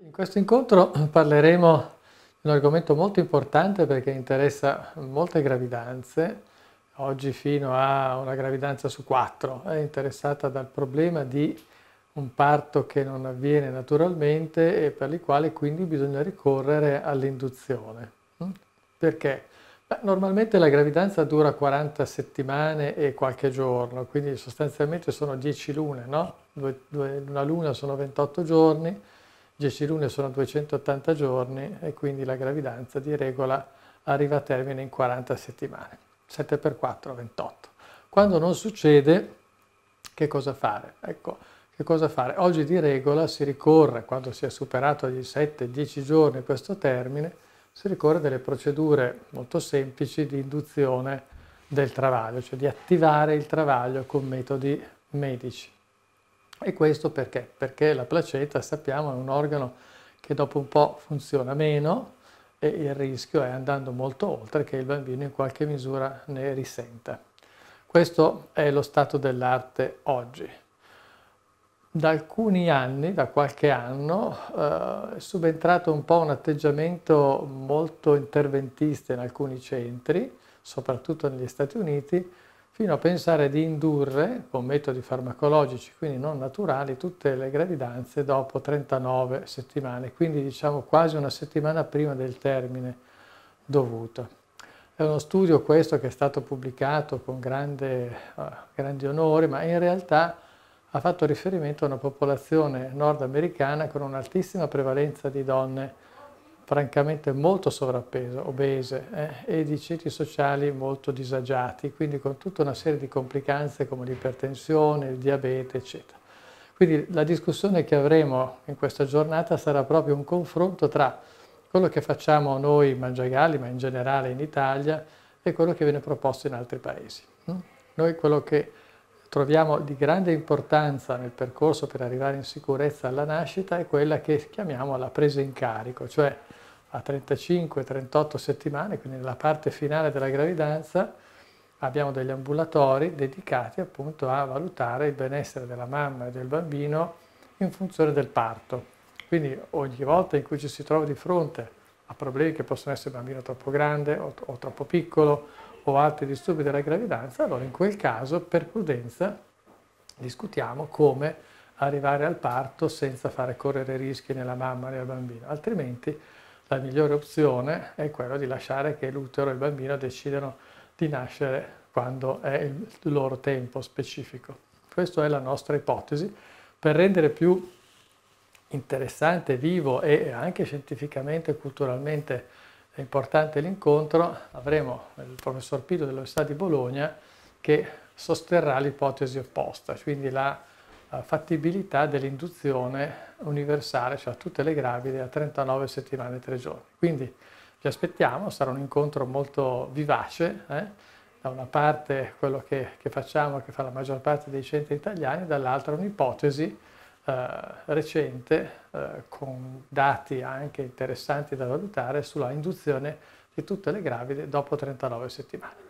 In questo incontro parleremo di un argomento molto importante perché interessa molte gravidanze, oggi fino a una gravidanza su quattro è interessata dal problema di un parto che non avviene naturalmente e per il quale quindi bisogna ricorrere all'induzione. Perché? Beh, normalmente la gravidanza dura 40 settimane e qualche giorno, quindi sostanzialmente sono 10 lune, no? Due, due, una luna sono 28 giorni, 10 lune sono 280 giorni e quindi la gravidanza di regola arriva a termine in 40 settimane. 7 per 4, 28. Quando non succede, che cosa fare? Ecco, che cosa fare? Oggi di regola si ricorre, quando si è superato gli 7-10 giorni questo termine, si ricorre a delle procedure molto semplici di induzione del travaglio, cioè di attivare il travaglio con metodi medici. E questo perché? Perché la placenta, sappiamo, è un organo che dopo un po' funziona meno e il rischio è andando molto oltre che il bambino in qualche misura ne risenta. Questo è lo stato dell'arte oggi. Da alcuni anni, da qualche anno, eh, è subentrato un po' un atteggiamento molto interventista in alcuni centri, soprattutto negli Stati Uniti, fino a pensare di indurre con metodi farmacologici, quindi non naturali, tutte le gravidanze dopo 39 settimane, quindi diciamo quasi una settimana prima del termine dovuto. È uno studio questo che è stato pubblicato con grande, uh, grandi onori, ma in realtà ha fatto riferimento a una popolazione nordamericana con un'altissima prevalenza di donne francamente molto sovrappeso, obese eh, e di ceti sociali molto disagiati, quindi con tutta una serie di complicanze come l'ipertensione, il diabete, eccetera. Quindi la discussione che avremo in questa giornata sarà proprio un confronto tra quello che facciamo noi mangiagalli, ma in generale in Italia, e quello che viene proposto in altri paesi. Mm? Noi quello che troviamo di grande importanza nel percorso per arrivare in sicurezza alla nascita è quella che chiamiamo la presa in carico, cioè a 35-38 settimane, quindi nella parte finale della gravidanza, abbiamo degli ambulatori dedicati appunto a valutare il benessere della mamma e del bambino in funzione del parto. Quindi ogni volta in cui ci si trova di fronte a problemi che possono essere un bambino troppo grande o, o troppo piccolo o altri disturbi della gravidanza, allora in quel caso per prudenza discutiamo come arrivare al parto senza fare correre rischi nella mamma né al bambino, altrimenti la migliore opzione è quella di lasciare che l'utero e il bambino decidano di nascere quando è il loro tempo specifico. Questa è la nostra ipotesi. Per rendere più interessante, vivo e anche scientificamente e culturalmente importante l'incontro, avremo il professor Pido dell'Università di Bologna che sosterrà l'ipotesi opposta, quindi la fattibilità dell'induzione universale, cioè a tutte le gravide a 39 settimane e 3 giorni. Quindi vi aspettiamo, sarà un incontro molto vivace, eh? da una parte quello che, che, facciamo, che fa la maggior parte dei centri italiani, dall'altra un'ipotesi recente eh, con dati anche interessanti da valutare sulla induzione di tutte le gravide dopo 39 settimane.